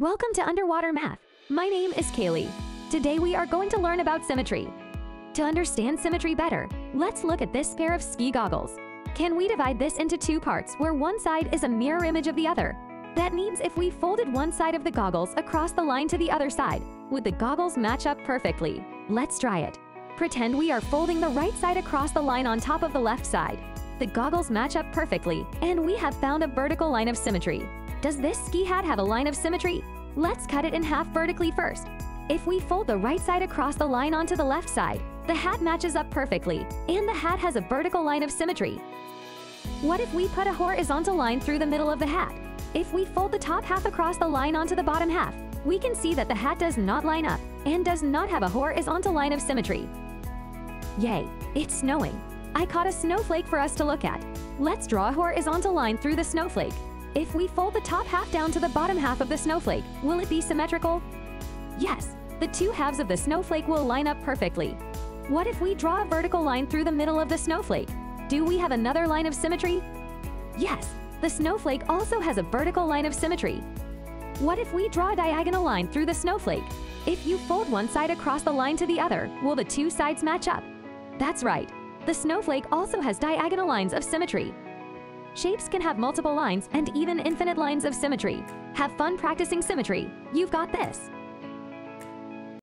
Welcome to Underwater Math. My name is Kaylee. Today we are going to learn about symmetry. To understand symmetry better, let's look at this pair of ski goggles. Can we divide this into two parts where one side is a mirror image of the other? That means if we folded one side of the goggles across the line to the other side, would the goggles match up perfectly? Let's try it. Pretend we are folding the right side across the line on top of the left side. The goggles match up perfectly, and we have found a vertical line of symmetry. Does this ski hat have a line of symmetry? Let's cut it in half vertically first. If we fold the right side across the line onto the left side, the hat matches up perfectly, and the hat has a vertical line of symmetry. What if we put a horizontal line through the middle of the hat? If we fold the top half across the line onto the bottom half, we can see that the hat does not line up and does not have a horizontal line of symmetry. Yay, it's snowing. I caught a snowflake for us to look at. Let's draw a horizontal line through the snowflake. If we fold the top half down to the bottom half of the snowflake, will it be symmetrical? Yes, the two halves of the snowflake will line up perfectly. What if we draw a vertical line through the middle of the snowflake? Do we have another line of symmetry? Yes, the snowflake also has a vertical line of symmetry. What if we draw a diagonal line through the snowflake? If you fold one side across the line to the other, will the two sides match up? That's right. The snowflake also has diagonal lines of symmetry. Shapes can have multiple lines and even infinite lines of symmetry. Have fun practicing symmetry. You've got this.